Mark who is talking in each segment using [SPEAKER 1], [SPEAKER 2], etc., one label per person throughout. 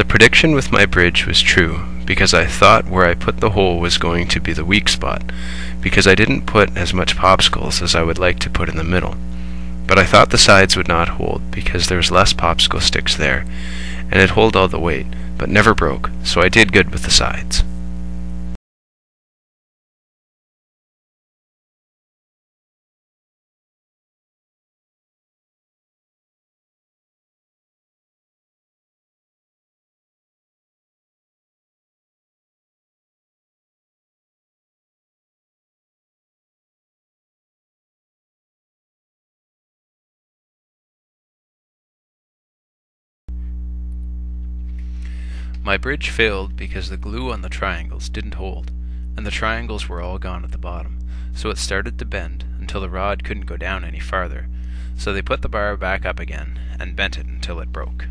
[SPEAKER 1] The prediction with my bridge was true, because I thought where I put the hole was going to be the weak spot, because I didn't put as much popsicles as I would like to put in the middle. But I thought the sides would not hold, because there was less popsicle sticks there, and it hold all the weight, but never broke, so I did good with the sides. My bridge failed because the glue on the triangles didn't hold, and the triangles were all gone at the bottom, so it started to bend until the rod couldn't go down any farther, so they put the bar back up again and bent it until it broke.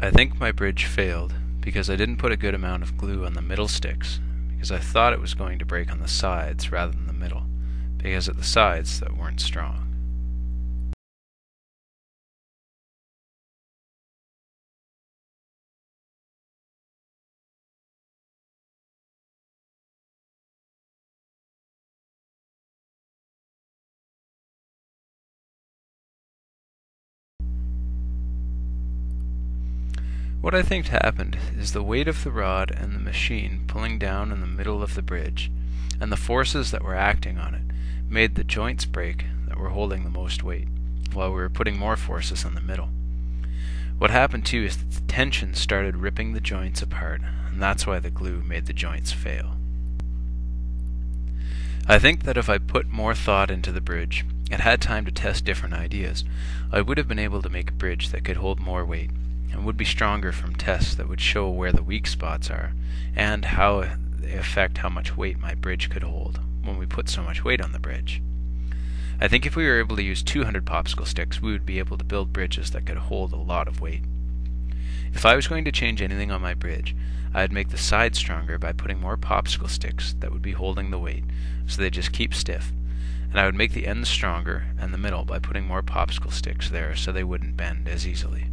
[SPEAKER 1] I think my bridge failed because I didn't put a good amount of glue on the middle sticks, because I thought it was going to break on the sides rather than the middle, because at the sides that weren't strong. What I think happened is the weight of the rod and the machine pulling down in the middle of the bridge, and the forces that were acting on it, made the joints break that were holding the most weight, while we were putting more forces on the middle. What happened too is that the tension started ripping the joints apart, and that's why the glue made the joints fail. I think that if I put more thought into the bridge, and had time to test different ideas, I would have been able to make a bridge that could hold more weight and would be stronger from tests that would show where the weak spots are and how they affect how much weight my bridge could hold when we put so much weight on the bridge. I think if we were able to use 200 popsicle sticks, we would be able to build bridges that could hold a lot of weight. If I was going to change anything on my bridge, I'd make the sides stronger by putting more popsicle sticks that would be holding the weight, so they just keep stiff. And I would make the ends stronger and the middle by putting more popsicle sticks there so they wouldn't bend as easily.